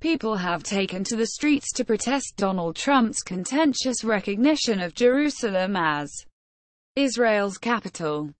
People have taken to the streets to protest Donald Trump's contentious recognition of Jerusalem as Israel's capital.